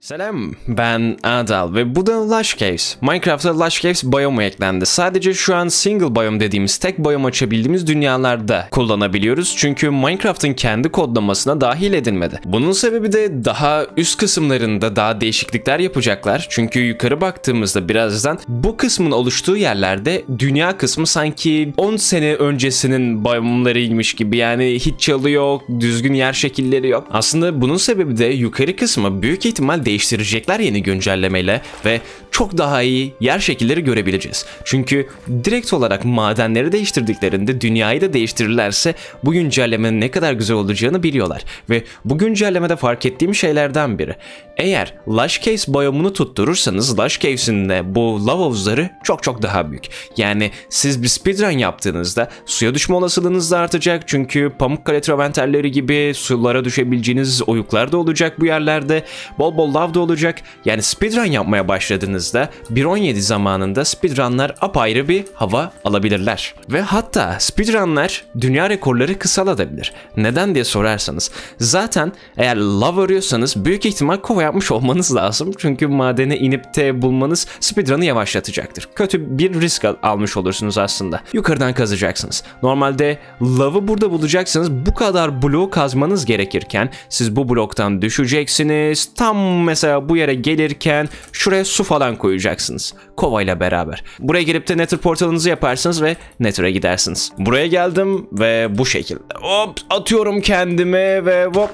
Selam, ben Adal ve bu da Lush Caves. Minecraft'ta Lush Caves biyomu eklendi. Sadece şu an single biyom dediğimiz tek biyom açabildiğimiz dünyalarda kullanabiliyoruz. Çünkü Minecraft'ın kendi kodlamasına dahil edilmedi. Bunun sebebi de daha üst kısımlarında daha değişiklikler yapacaklar. Çünkü yukarı baktığımızda birazdan bu kısmın oluştuğu yerlerde dünya kısmı sanki 10 sene öncesinin biyomlarıymış gibi. Yani hiç çalı yok, düzgün yer şekilleri yok. Aslında bunun sebebi de yukarı kısmı büyük ihtimal değiştirecekler yeni güncellemeyle ve çok daha iyi yer şekilleri görebileceğiz. Çünkü direkt olarak madenleri değiştirdiklerinde dünyayı da değiştirirlerse bu güncellemenin ne kadar güzel olacağını biliyorlar. Ve bu güncellemede fark ettiğim şeylerden biri. Eğer Lush Caves biyomunu tutturursanız Lush Caves'in de bu lava havuzları çok çok daha büyük. Yani siz bir speedrun yaptığınızda suya düşme olasılığınız da artacak. Çünkü Pamukkale traventerleri gibi sulara düşebileceğiniz oyuklar da olacak bu yerlerde. Bol bol lav da olacak. Yani speedrun yapmaya başladığınızda 1.17 zamanında speedrunlar apayrı bir hava alabilirler. Ve hatta speedrunlar dünya rekorları kısalabilir. Neden diye sorarsanız zaten eğer lav arıyorsanız büyük ihtimal kova yapmış olmanız lazım. Çünkü madene inip de bulmanız speedrun'ı yavaşlatacaktır. Kötü bir risk al- almış olursunuz aslında. Yukarıdan kazacaksınız. Normalde lavı burada bulacaksınız. Bu kadar bloğu kazmanız gerekirken siz bu bloktan düşeceksiniz. Tam mesela bu yere gelirken şuraya su falan koyacaksınız. Kovayla beraber. Buraya gelip de Nether portalınızı yaparsınız ve Nether'a gidersiniz. Buraya geldim ve bu şekilde. Hop atıyorum kendime ve hop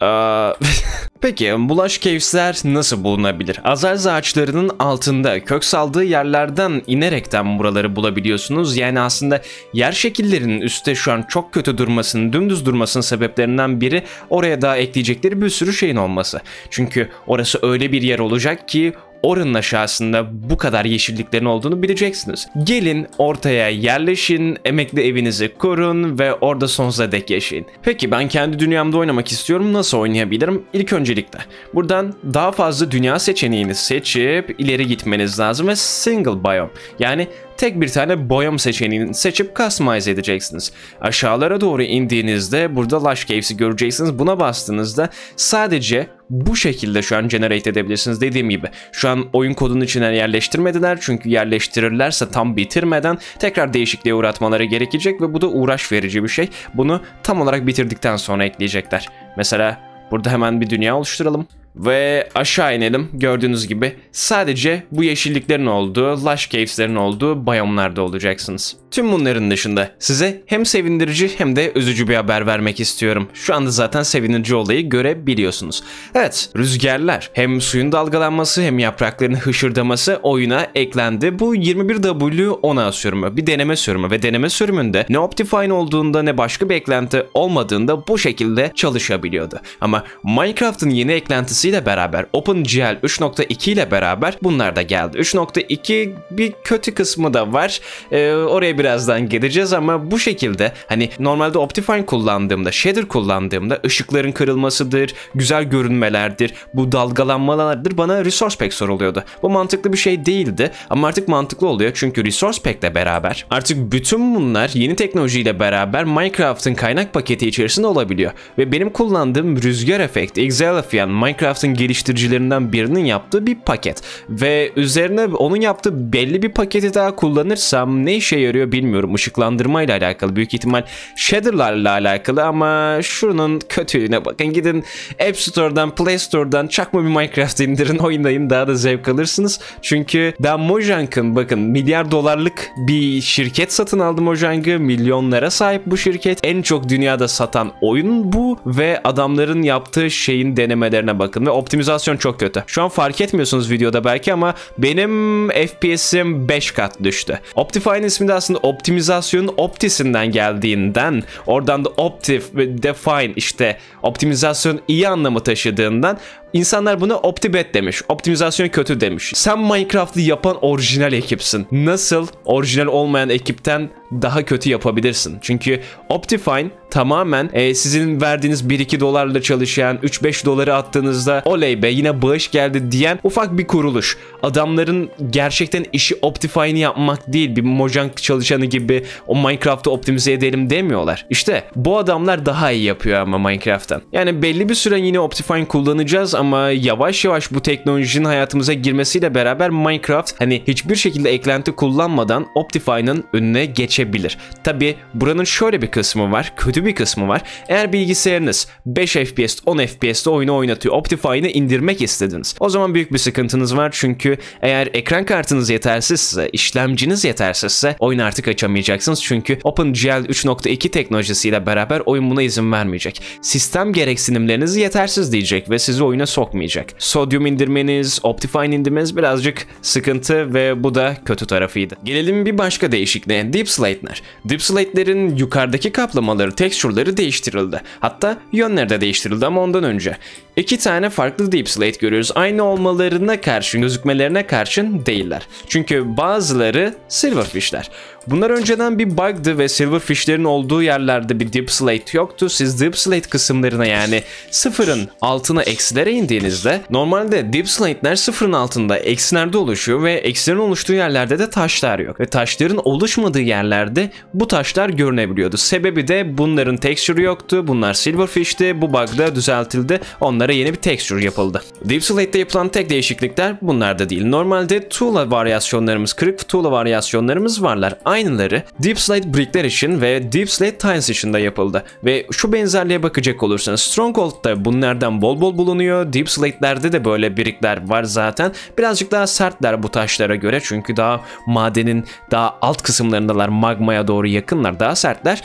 Aa, Peki bulaş Caves'ler nasıl bulunabilir? Azalza ağaçlarının altında kök saldığı yerlerden inerekten buraları bulabiliyorsunuz. Yani aslında yer şekillerinin üstte şu an çok kötü durmasının, dümdüz durmasının sebeplerinden biri oraya daha ekleyecekleri bir sürü şeyin olması. Çünkü orası öyle bir yer olacak ki oranın aşağısında bu kadar yeşilliklerin olduğunu bileceksiniz. Gelin ortaya yerleşin, emekli evinizi kurun ve orada sonsuza dek yaşayın. Peki ben kendi dünyamda oynamak istiyorum. Nasıl oynayabilirim? İlk öncelikle buradan daha fazla dünya seçeneğini seçip ileri gitmeniz lazım ve single biome yani tek bir tane boyam seçeneğini seçip customize edeceksiniz. Aşağılara doğru indiğinizde burada Lush Caves'i göreceksiniz. Buna bastığınızda sadece bu şekilde şu an generate edebilirsiniz. Dediğim gibi şu an oyun kodunun içine yerleştirmediler. Çünkü yerleştirirlerse tam bitirmeden tekrar değişikliğe uğratmaları gerekecek ve bu da uğraş verici bir şey. Bunu tam olarak bitirdikten sonra ekleyecekler. Mesela burada hemen bir dünya oluşturalım. Ve aşağı inelim. Gördüğünüz gibi sadece bu yeşilliklerin olduğu, lush caves'lerin olduğu biyomlarda olacaksınız. Tüm bunların dışında size hem sevindirici hem de üzücü bir haber vermek istiyorum. Şu anda zaten sevindirici olayı görebiliyorsunuz. Evet, rüzgarlar hem suyun dalgalanması hem yaprakların hışırdaması oyuna eklendi. Bu 21W10 sürümü, bir deneme sürümü ve deneme sürümünde ne Optifine olduğunda ne başka bir eklenti olmadığında bu şekilde çalışabiliyordu. Ama Minecraft'ın yeni eklentisi ile beraber OpenGL 3.2 ile beraber bunlar da geldi. 3.2 bir kötü kısmı da var. Ee, oraya birazdan geleceğiz ama bu şekilde hani normalde Optifine kullandığımda, shader kullandığımda ışıkların kırılmasıdır, güzel görünmelerdir, bu dalgalanmalardır bana resource pack soruluyordu. Bu mantıklı bir şey değildi ama artık mantıklı oluyor çünkü resource pack ile beraber artık bütün bunlar yeni teknolojiyle beraber Minecraft'ın kaynak paketi içerisinde olabiliyor. Ve benim kullandığım rüzgar efekti, Exalifian, Minecraft'ın geliştiricilerinden birinin yaptığı bir paket. Ve üzerine onun yaptığı belli bir paketi daha kullanırsam ne işe yarıyor bilmiyorum. Işıklandırma ile alakalı büyük ihtimal shader'larla alakalı ama şunun kötülüğüne bakın. Gidin App Store'dan, Play Store'dan çakma bir Minecraft indirin, oynayın daha da zevk alırsınız. Çünkü ben Mojang'ın bakın milyar dolarlık bir şirket satın aldım Mojang'ı. Milyonlara sahip bu şirket. En çok dünyada satan oyun bu ve adamların yaptığı şeyin denemelerine bakın ve optimizasyon çok kötü. Şu an fark etmiyorsunuz videoda belki ama benim FPS'im 5 kat düştü. Optifine ismi de aslında optimizasyonun optisinden geldiğinden oradan da optif ve define işte optimizasyon iyi anlamı taşıdığından İnsanlar buna OptiBet demiş. Optimizasyon kötü demiş. Sen Minecraft'ı yapan orijinal ekipsin. Nasıl orijinal olmayan ekipten daha kötü yapabilirsin. Çünkü Optifine tamamen e, sizin verdiğiniz 1-2 dolarla çalışan 3-5 doları attığınızda oley be yine bağış geldi diyen ufak bir kuruluş. Adamların gerçekten işi Optifine'i yapmak değil bir Mojang çalışanı gibi o Minecraft'ı optimize edelim demiyorlar. İşte bu adamlar daha iyi yapıyor ama Minecraft'tan. Yani belli bir süre yine Optifine kullanacağız ama yavaş yavaş bu teknolojinin hayatımıza girmesiyle beraber Minecraft hani hiçbir şekilde eklenti kullanmadan Optifine'ın önüne geçebilir. Tabi buranın şöyle bir kısmı var, kötü bir kısmı var. Eğer bilgisayarınız 5 FPS, 10 FPS'te oyunu oynatıyor, Optifine'ı indirmek istediniz. O zaman büyük bir sıkıntınız var çünkü eğer ekran kartınız yetersizse, işlemciniz yetersizse oyun artık açamayacaksınız. Çünkü OpenGL 3.2 teknolojisiyle beraber oyun buna izin vermeyecek. Sistem gereksinimleriniz yetersiz diyecek ve sizi oyuna sokmayacak. Sodium indirmeniz, Optifine indirmeniz birazcık sıkıntı ve bu da kötü tarafıydı. Gelelim bir başka değişikliğe. Deep Slate'ler. Deep Slate'lerin yukarıdaki kaplamaları, tekstürleri değiştirildi. Hatta yönleri de değiştirildi ama ondan önce. İki tane farklı Deep Slate görüyoruz. Aynı olmalarına karşın, gözükmelerine karşın değiller. Çünkü bazıları Silverfish'ler. Bunlar önceden bir bug'dı ve Silverfish'lerin olduğu yerlerde bir Deep Slate yoktu. Siz Deep Slate kısımlarına yani sıfırın altına eksilere indiğinizde normalde Deep Slate'ler sıfırın altında eksilerde oluşuyor ve eksilerin oluştuğu yerlerde de taşlar yok. Ve taşların oluşmadığı yerlerde bu taşlar görünebiliyordu. Sebebi de bunların texture yoktu. Bunlar Silverfish'ti. Bu bug'da düzeltildi. Onlara yeni bir texture yapıldı. Deep Slate'de yapılan tek değişiklikler bunlarda değil. Normalde Tula varyasyonlarımız, kırık Tula varyasyonlarımız varlar aynıları Deep Slate Brick'ler için ve Deep Slate Tiles için de yapıldı. Ve şu benzerliğe bakacak olursanız Stronghold'da bunlardan bol bol bulunuyor. Deep Slate'lerde de böyle brickler var zaten. Birazcık daha sertler bu taşlara göre çünkü daha madenin daha alt kısımlarındalar magmaya doğru yakınlar daha sertler.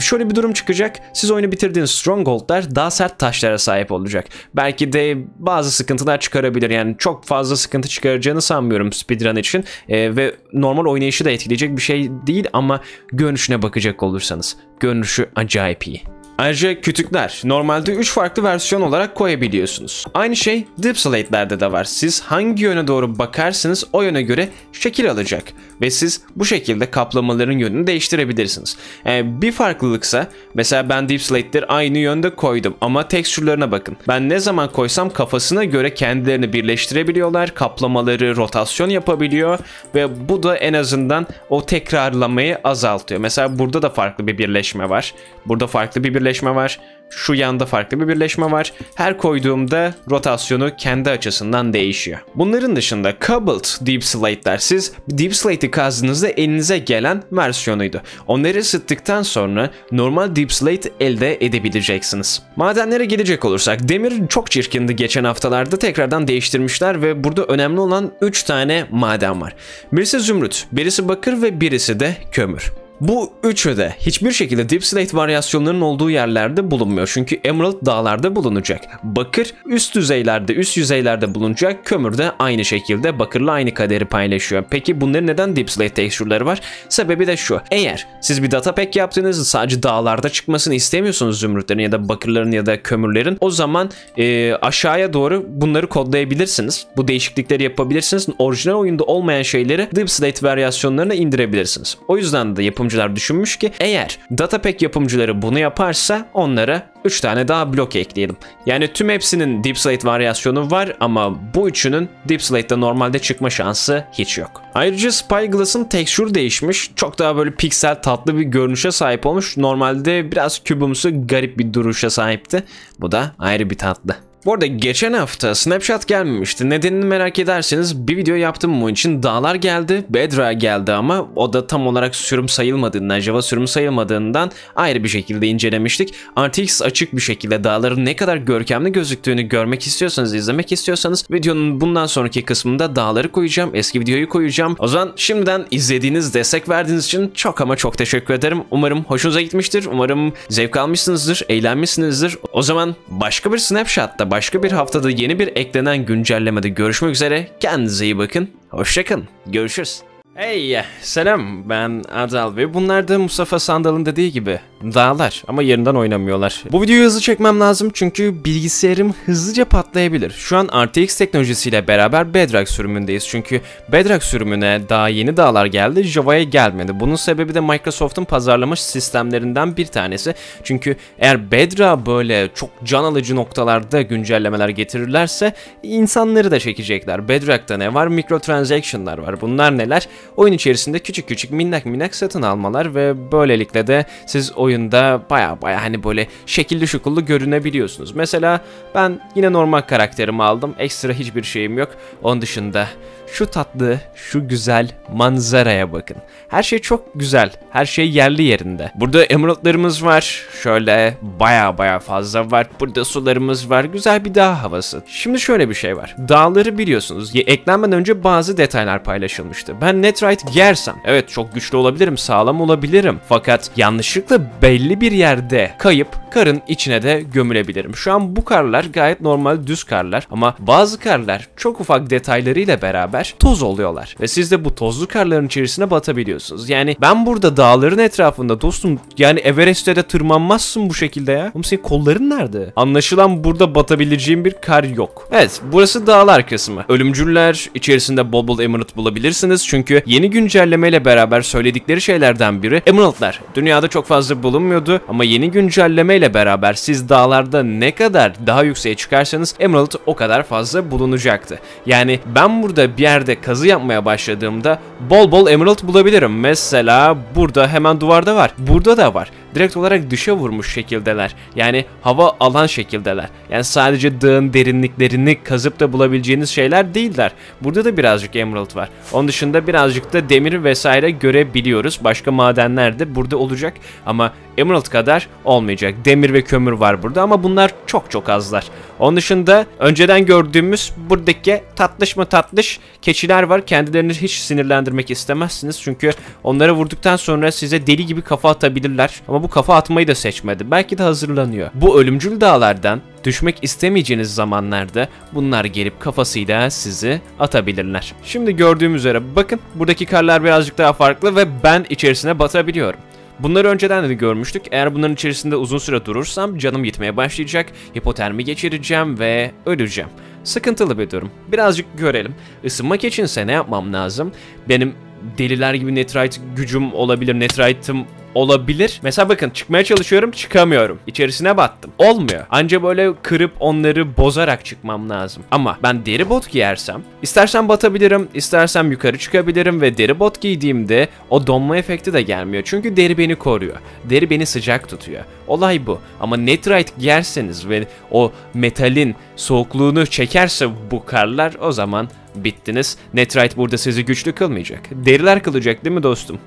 Şöyle bir durum çıkacak. Siz oyunu bitirdiğiniz Stronghold'lar daha sert taşlara sahip olacak. Belki de bazı sıkıntılar çıkarabilir. Yani çok fazla sıkıntı çıkaracağını sanmıyorum speedrun için. Ee, ve normal oynayışı da etkileyecek bir şey değil ama görünüşüne bakacak olursanız. Görünüşü acayip iyi. Ayrıca kütükler normalde 3 farklı versiyon olarak koyabiliyorsunuz. Aynı şey Deep Slate'lerde de var. Siz hangi yöne doğru bakarsanız o yöne göre şekil alacak. Ve siz bu şekilde kaplamaların yönünü değiştirebilirsiniz. Yani bir farklılıksa mesela ben Deep Slate'leri aynı yönde koydum ama tekstürlerine bakın. Ben ne zaman koysam kafasına göre kendilerini birleştirebiliyorlar. Kaplamaları rotasyon yapabiliyor ve bu da en azından o tekrarlamayı azaltıyor. Mesela burada da farklı bir birleşme var. Burada farklı bir birleşme var. Şu yanda farklı bir birleşme var. Her koyduğumda rotasyonu kendi açısından değişiyor. Bunların dışında Cobalt Deep Slate'ler siz Deep Slate'i kazdığınızda elinize gelen versiyonuydu. Onları ısıttıktan sonra normal Deep Slate elde edebileceksiniz. Madenlere gelecek olursak demir çok çirkindi geçen haftalarda tekrardan değiştirmişler ve burada önemli olan 3 tane maden var. Birisi zümrüt, birisi bakır ve birisi de kömür. Bu üçü de hiçbir şekilde Deep Slate varyasyonlarının olduğu yerlerde bulunmuyor. Çünkü Emerald dağlarda bulunacak. Bakır üst düzeylerde, üst yüzeylerde bulunacak. Kömür de aynı şekilde bakırla aynı kaderi paylaşıyor. Peki bunların neden Deep Slate texture'ları var? Sebebi de şu. Eğer siz bir data pack yaptığınızda sadece dağlarda çıkmasını istemiyorsunuz zümrütlerin ya da bakırların ya da kömürlerin o zaman e, aşağıya doğru bunları kodlayabilirsiniz. Bu değişiklikleri yapabilirsiniz. Orijinal oyunda olmayan şeyleri Deep Slate varyasyonlarına indirebilirsiniz. O yüzden de yapım yapımcılar düşünmüş ki eğer datapack yapımcıları bunu yaparsa onlara 3 tane daha blok ekleyelim. Yani tüm hepsinin Deep Slate varyasyonu var ama bu üçünün Deep Slate'de normalde çıkma şansı hiç yok. Ayrıca Spyglass'ın texture değişmiş. Çok daha böyle piksel tatlı bir görünüşe sahip olmuş. Normalde biraz kübümsü garip bir duruşa sahipti. Bu da ayrı bir tatlı. Bu arada geçen hafta Snapchat gelmemişti. Nedenini merak ederseniz bir video yaptım bunun için. Dağlar geldi, Bedra geldi ama o da tam olarak sürüm sayılmadığından, Java sürüm sayılmadığından ayrı bir şekilde incelemiştik. RTX açık bir şekilde dağların ne kadar görkemli gözüktüğünü görmek istiyorsanız, izlemek istiyorsanız videonun bundan sonraki kısmında dağları koyacağım, eski videoyu koyacağım. O zaman şimdiden izlediğiniz, destek verdiğiniz için çok ama çok teşekkür ederim. Umarım hoşunuza gitmiştir. Umarım zevk almışsınızdır, eğlenmişsinizdir. O zaman başka bir Snapchat'ta başka bir haftada yeni bir eklenen güncellemede görüşmek üzere. Kendinize iyi bakın. Hoşçakalın. Görüşürüz. Hey, selam ben Erdal ve bunlar da Mustafa Sandal'ın dediği gibi dağlar ama yerinden oynamıyorlar. Bu videoyu hızlı çekmem lazım çünkü bilgisayarım hızlıca patlayabilir. Şu an RTX teknolojisiyle beraber Bedrock sürümündeyiz çünkü Bedrock sürümüne daha yeni dağlar geldi, Java'ya gelmedi. Bunun sebebi de Microsoft'un pazarlama sistemlerinden bir tanesi. Çünkü eğer Bedrock böyle çok can alıcı noktalarda güncellemeler getirirlerse insanları da çekecekler. Bedrock'ta ne var? Microtransaction'lar var. Bunlar neler? Oyun içerisinde küçük küçük minnak minnak satın almalar ve böylelikle de siz oyunda baya baya hani böyle şekilli şukullu görünebiliyorsunuz. Mesela ben yine normal karakterimi aldım. Ekstra hiçbir şeyim yok. Onun dışında şu tatlı, şu güzel manzaraya bakın. Her şey çok güzel. Her şey yerli yerinde. Burada emeraldlarımız var. Şöyle baya baya fazla var. Burada sularımız var. Güzel bir dağ havası. Şimdi şöyle bir şey var. Dağları biliyorsunuz. Eklenmeden önce bazı detaylar paylaşılmıştı. Ben Netrite giyersem evet çok güçlü olabilirim, sağlam olabilirim. Fakat yanlışlıkla belli bir yerde kayıp karın içine de gömülebilirim. Şu an bu karlar gayet normal düz karlar ama bazı karlar çok ufak detaylarıyla beraber toz oluyorlar. Ve siz de bu tozlu karların içerisine batabiliyorsunuz. Yani ben burada dağların etrafında dostum yani Everest'te de tırmanmazsın bu şekilde ya. Oğlum senin kolların nerede? Anlaşılan burada batabileceğim bir kar yok. Evet burası dağlar kısmı. Ölümcüller içerisinde bol emerald bulabilirsiniz. Çünkü yeni güncellemeyle beraber söyledikleri şeylerden biri emeraldlar. Dünyada çok fazla bulunmuyordu ama yeni güncellemeyle beraber siz dağlarda ne kadar daha yükseğe çıkarsanız emerald o kadar fazla bulunacaktı. Yani ben burada bir yerde kazı yapmaya başladığımda bol bol emerald bulabilirim. Mesela burada hemen duvarda var. Burada da var. Direkt olarak dışa vurmuş şekildeler. Yani hava alan şekildeler. Yani sadece dağın derinliklerini kazıp da bulabileceğiniz şeyler değiller. Burada da birazcık emerald var. Onun dışında birazcık da demir vesaire görebiliyoruz. Başka madenler de burada olacak ama emerald kadar olmayacak. Demir ve kömür var burada ama bunlar çok çok azlar. Onun dışında önceden gördüğümüz buradaki tatlış mı tatlış keçiler var. Kendilerini hiç sinirlendirmek istemezsiniz. Çünkü onlara vurduktan sonra size deli gibi kafa atabilirler. Ama bu kafa atmayı da seçmedi. Belki de hazırlanıyor. Bu ölümcül dağlardan düşmek istemeyeceğiniz zamanlarda bunlar gelip kafasıyla sizi atabilirler. Şimdi gördüğüm üzere bakın buradaki karlar birazcık daha farklı ve ben içerisine batabiliyorum. Bunları önceden de görmüştük. Eğer bunların içerisinde uzun süre durursam canım gitmeye başlayacak, hipotermi geçireceğim ve öleceğim. Sıkıntılı bir durum. Birazcık görelim. Isınmak içinse ne yapmam lazım? Benim deliler gibi netrite gücüm olabilir, netrite'ım olabilir. Mesela bakın çıkmaya çalışıyorum çıkamıyorum. İçerisine battım. Olmuyor. Anca böyle kırıp onları bozarak çıkmam lazım. Ama ben deri bot giyersem istersen batabilirim istersem yukarı çıkabilirim ve deri bot giydiğimde o donma efekti de gelmiyor. Çünkü deri beni koruyor. Deri beni sıcak tutuyor. Olay bu. Ama netrite giyerseniz ve o metalin soğukluğunu çekerse bu karlar o zaman bittiniz. Netrite burada sizi güçlü kılmayacak. Deriler kılacak değil mi dostum?